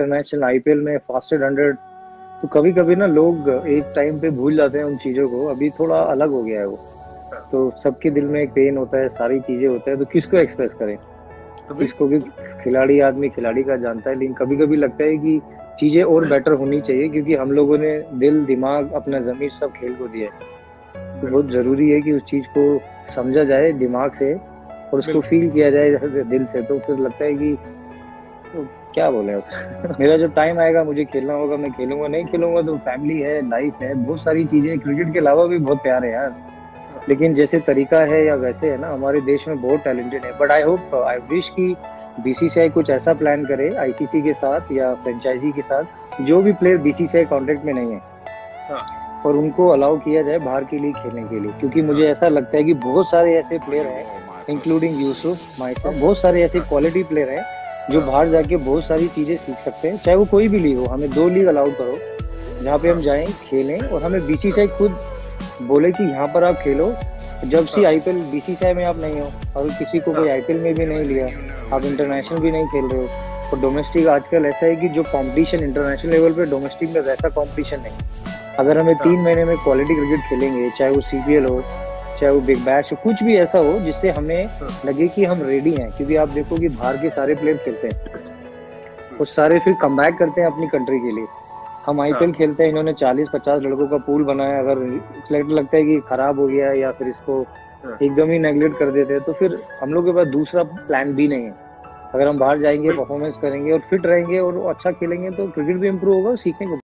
International IPL में fastest hundred तो कभी कभी ना लोग एक टाइम पे भूल जाते हैं उन चीज़ों को। अभी थोड़ा अलग हो गया है वो। तो सबके दिल में एक पेन होता है सारी चीज़ें होता है तो किसको एक्सप्रेस करें? तो भाई भी खिलाड़ी आदमी खिलाड़ी का जानता है लेकिन कभी कभी लगता है कि चीज़ें और बेटर होनी चाहिए क्योंकि हम लोगों ने दिल दिमाग अपना जमीर सब खेल को दिया है। तो बहुत ज़रूरी है कि उस चीज़ को समझा जाए दिमाग से और उसको फील किया जाए दिल से तो फिर लगता है कि क्या बोले अब मेरा जब टाइम आएगा मुझे खेलना होगा मैं खेलूँगा नहीं खेलूँगा तो फैमिली है लाइफ है बहुत सारी चीज़ें क्रिकेट के अलावा भी बहुत प्यार है यार। लेकिन जैसे तरीका है या वैसे है ना हमारे देश में बहुत टैलेंटेड है। But I hope I wish कि बीसीसीआई कुछ ऐसा प्लान करे आईसीसी के साथ या फ्रेंचाइजी के साथ जो भी प्लेयर बीसीसीआई कॉन्टेक्ट में नहीं है। हाँ। और उनको अलाउ किया जाए बाहर के लिए खेलने के लिए। क्योंकि मुझे ऐसा लगता है कि बहुत सारे ऐसे प्लेयर हैं इंक्लूडिंग यूसुफ माइसा बहुत सारे ऐसे क्वालिटी प्लेयर हैं जो बाहर जाके बहुत सारी चीज़ें सीख सकते हैं चाहे वो कोई भी लीग हो हमें दो लीग अलाउड करो जहाँ पे हम जाएँ खेलें और हमें बीसीसीआई खुद बोले कि यहाँ पर आप खेलो। जब से आईपीएल बीसीसीआई में आप नहीं हो और किसी को कोई आईपीएल में भी नहीं लिया आप इंटरनेशनल भी नहीं खेल रहे हो और डोमेस्टिक आजकल ऐसा है कि जो कंपटीशन इंटरनेशनल लेवल पे डोमेस्टिक में वैसा कंपटीशन नहीं अगर हमें तीन महीने में क्वालिटी क्रिकेट खेलेंगे चाहे वो सीपीएल हो चाहे वो बिग बैश हो कुछ भी ऐसा हो जिससे हमें लगे कि हम रेडी हैं क्योंकि आप देखो कि बाहर के सारे प्लेयर खेलते हैं। वो सारे फिर कम करते हैं अपनी कंट्री के लिए। हम आईपीएल खेलते हैं इन्होंने 40-50 लड़कों का पूल बनाया। अगर सिलेक्ट लगता है कि खराब हो गया या फिर इसको हाँ। एकदम ही नेग्लेक्ट कर देते हैं तो फिर हम लोग के पास दूसरा प्लान भी नहीं है। अगर हम बाहर जाएँगे परफॉर्मेंस करेंगे और फिट रहेंगे और अच्छा खेलेंगे तो क्रिकेट भी इम्प्रूव होगा सीखने को